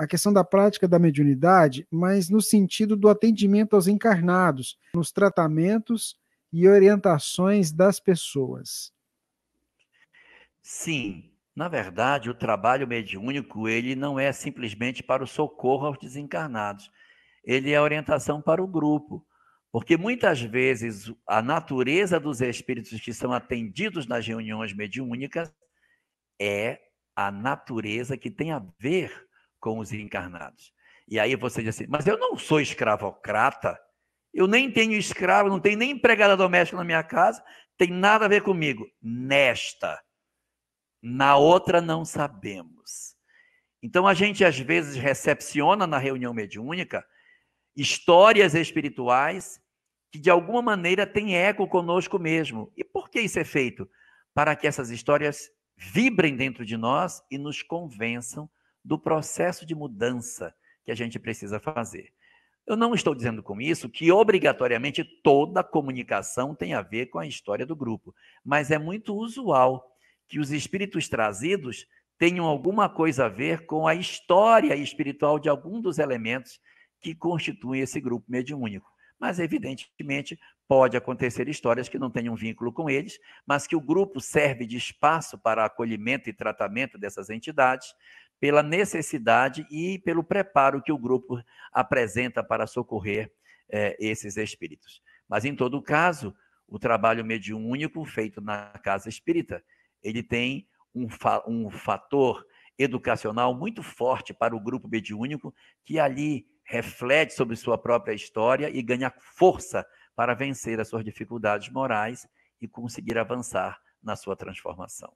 a questão da prática da mediunidade, mas no sentido do atendimento aos encarnados, nos tratamentos e orientações das pessoas. Sim, na verdade, o trabalho mediúnico ele não é simplesmente para o socorro aos desencarnados, ele é orientação para o grupo. Porque muitas vezes a natureza dos espíritos que são atendidos nas reuniões mediúnicas é a natureza que tem a ver com os encarnados. E aí você diz assim: mas eu não sou escravocrata, eu nem tenho escravo, não tenho nem empregada doméstica na minha casa, tem nada a ver comigo. Nesta, na outra não sabemos. Então a gente às vezes recepciona na reunião mediúnica histórias espirituais que de alguma maneira têm eco conosco mesmo. E por que isso é feito? Para que essas histórias vibrem dentro de nós e nos convençam do processo de mudança que a gente precisa fazer. Eu não estou dizendo com isso que obrigatoriamente toda comunicação tem a ver com a história do grupo, mas é muito usual que os espíritos trazidos tenham alguma coisa a ver com a história espiritual de algum dos elementos que constituem esse grupo mediúnico. Mas, evidentemente, pode acontecer histórias que não tenham vínculo com eles, mas que o grupo serve de espaço para acolhimento e tratamento dessas entidades, pela necessidade e pelo preparo que o grupo apresenta para socorrer é, esses espíritos. Mas, em todo caso, o trabalho mediúnico feito na casa espírita, ele tem um, fa um fator educacional muito forte para o grupo mediúnico, que ali reflete sobre sua própria história e ganha força para vencer as suas dificuldades morais e conseguir avançar na sua transformação.